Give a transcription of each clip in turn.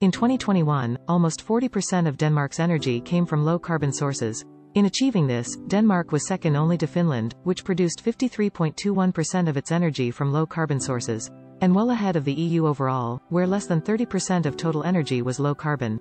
In 2021, almost 40% of Denmark's energy came from low-carbon sources. In achieving this, Denmark was second only to Finland, which produced 53.21% of its energy from low-carbon sources, and well ahead of the EU overall, where less than 30% of total energy was low-carbon.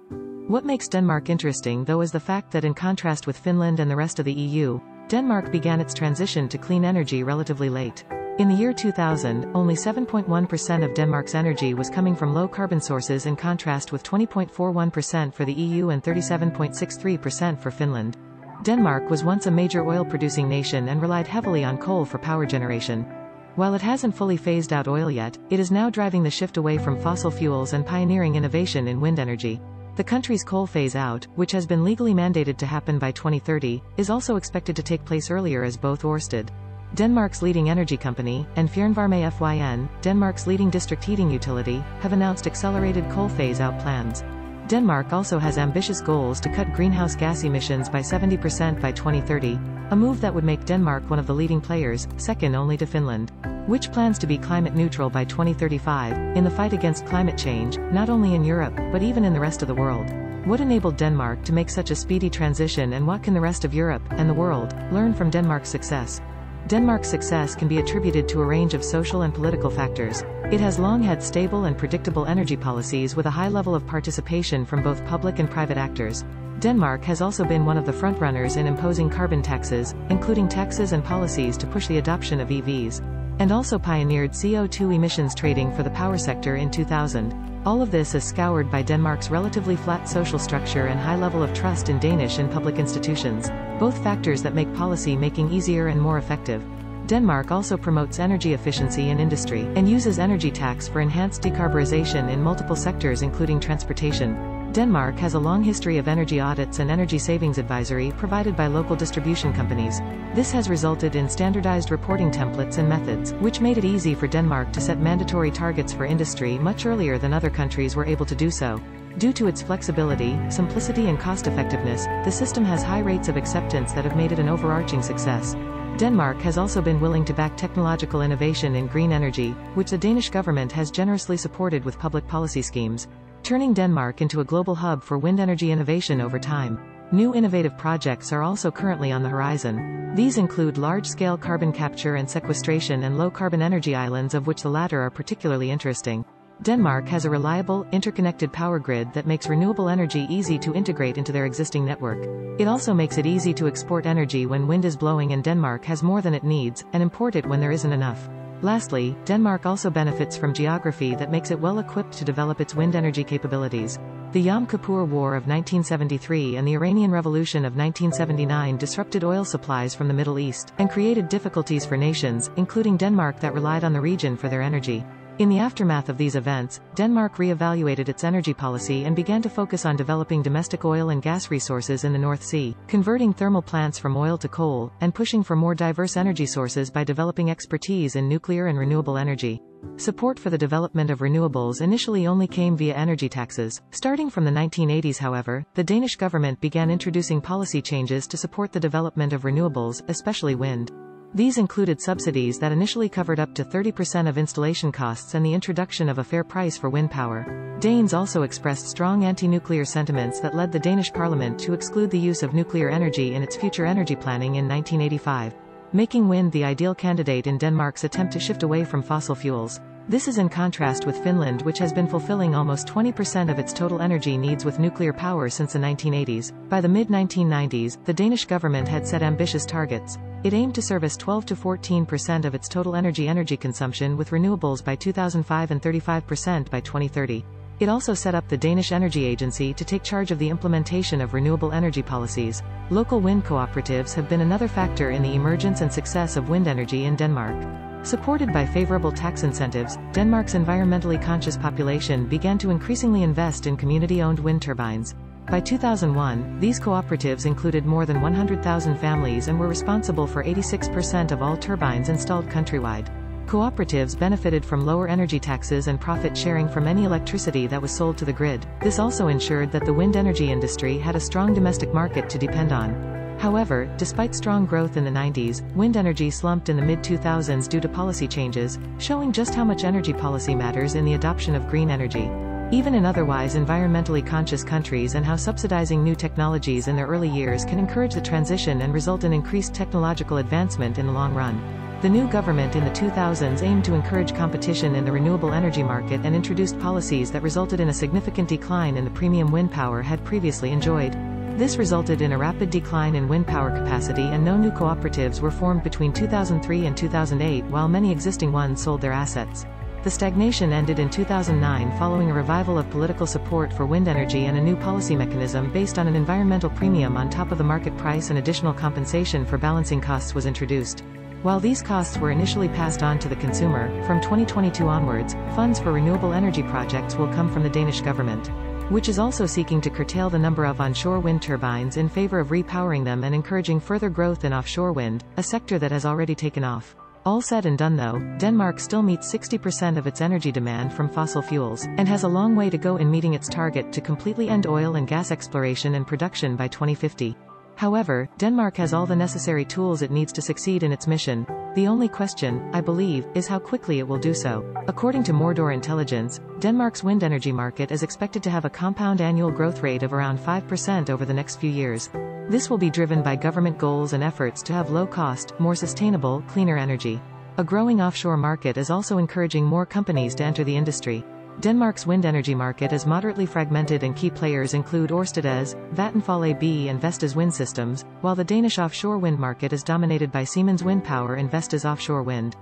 What makes Denmark interesting though is the fact that in contrast with Finland and the rest of the EU, Denmark began its transition to clean energy relatively late. In the year 2000, only 7.1% of Denmark's energy was coming from low-carbon sources in contrast with 20.41% for the EU and 37.63% for Finland. Denmark was once a major oil-producing nation and relied heavily on coal for power generation. While it hasn't fully phased out oil yet, it is now driving the shift away from fossil fuels and pioneering innovation in wind energy. The country's coal phase-out, which has been legally mandated to happen by 2030, is also expected to take place earlier as both Ørsted, Denmark's leading energy company, and Fjernvarme FYN, Denmark's leading district heating utility, have announced accelerated coal phase-out plans. Denmark also has ambitious goals to cut greenhouse gas emissions by 70% by 2030, a move that would make Denmark one of the leading players, second only to Finland, which plans to be climate neutral by 2035, in the fight against climate change, not only in Europe, but even in the rest of the world. What enabled Denmark to make such a speedy transition and what can the rest of Europe, and the world, learn from Denmark's success? Denmark's success can be attributed to a range of social and political factors. It has long had stable and predictable energy policies with a high level of participation from both public and private actors. Denmark has also been one of the frontrunners in imposing carbon taxes, including taxes and policies to push the adoption of EVs, and also pioneered CO2 emissions trading for the power sector in 2000. All of this is scoured by Denmark's relatively flat social structure and high level of trust in Danish and public institutions, both factors that make policy making easier and more effective. Denmark also promotes energy efficiency in industry, and uses energy tax for enhanced decarburization in multiple sectors including transportation, Denmark has a long history of energy audits and energy savings advisory provided by local distribution companies. This has resulted in standardized reporting templates and methods, which made it easy for Denmark to set mandatory targets for industry much earlier than other countries were able to do so. Due to its flexibility, simplicity and cost-effectiveness, the system has high rates of acceptance that have made it an overarching success. Denmark has also been willing to back technological innovation in green energy, which the Danish government has generously supported with public policy schemes turning Denmark into a global hub for wind energy innovation over time. New innovative projects are also currently on the horizon. These include large-scale carbon capture and sequestration and low-carbon energy islands of which the latter are particularly interesting. Denmark has a reliable, interconnected power grid that makes renewable energy easy to integrate into their existing network. It also makes it easy to export energy when wind is blowing and Denmark has more than it needs, and import it when there isn't enough. Lastly, Denmark also benefits from geography that makes it well equipped to develop its wind energy capabilities. The Yom Kippur War of 1973 and the Iranian Revolution of 1979 disrupted oil supplies from the Middle East, and created difficulties for nations, including Denmark that relied on the region for their energy. In the aftermath of these events, Denmark re-evaluated its energy policy and began to focus on developing domestic oil and gas resources in the North Sea, converting thermal plants from oil to coal, and pushing for more diverse energy sources by developing expertise in nuclear and renewable energy. Support for the development of renewables initially only came via energy taxes. Starting from the 1980s however, the Danish government began introducing policy changes to support the development of renewables, especially wind. These included subsidies that initially covered up to 30% of installation costs and the introduction of a fair price for wind power. Danes also expressed strong anti-nuclear sentiments that led the Danish parliament to exclude the use of nuclear energy in its future energy planning in 1985, making wind the ideal candidate in Denmark's attempt to shift away from fossil fuels. This is in contrast with Finland which has been fulfilling almost 20% of its total energy needs with nuclear power since the 1980s. By the mid-1990s, the Danish government had set ambitious targets. It aimed to service 12 to 14% of its total energy energy consumption with renewables by 2005 and 35% by 2030. It also set up the Danish Energy Agency to take charge of the implementation of renewable energy policies. Local wind cooperatives have been another factor in the emergence and success of wind energy in Denmark. Supported by favorable tax incentives, Denmark's environmentally conscious population began to increasingly invest in community-owned wind turbines. By 2001, these cooperatives included more than 100,000 families and were responsible for 86% of all turbines installed countrywide. Cooperatives benefited from lower energy taxes and profit sharing from any electricity that was sold to the grid. This also ensured that the wind energy industry had a strong domestic market to depend on. However, despite strong growth in the 90s, wind energy slumped in the mid-2000s due to policy changes, showing just how much energy policy matters in the adoption of green energy. Even in otherwise environmentally conscious countries and how subsidizing new technologies in their early years can encourage the transition and result in increased technological advancement in the long run. The new government in the 2000s aimed to encourage competition in the renewable energy market and introduced policies that resulted in a significant decline in the premium wind power had previously enjoyed. This resulted in a rapid decline in wind power capacity and no new cooperatives were formed between 2003 and 2008 while many existing ones sold their assets. The stagnation ended in 2009 following a revival of political support for wind energy and a new policy mechanism based on an environmental premium on top of the market price and additional compensation for balancing costs was introduced. While these costs were initially passed on to the consumer, from 2022 onwards, funds for renewable energy projects will come from the Danish government which is also seeking to curtail the number of onshore wind turbines in favor of repowering them and encouraging further growth in offshore wind, a sector that has already taken off. All said and done though, Denmark still meets 60% of its energy demand from fossil fuels, and has a long way to go in meeting its target to completely end oil and gas exploration and production by 2050. However, Denmark has all the necessary tools it needs to succeed in its mission. The only question, I believe, is how quickly it will do so. According to Mordor Intelligence, Denmark's wind energy market is expected to have a compound annual growth rate of around 5% over the next few years. This will be driven by government goals and efforts to have low-cost, more sustainable, cleaner energy. A growing offshore market is also encouraging more companies to enter the industry. Denmark's wind energy market is moderately fragmented and key players include Ørsted AS, Vattenfall AB and Vestas Wind Systems, while the Danish offshore wind market is dominated by Siemens Wind Power and Vestas Offshore Wind.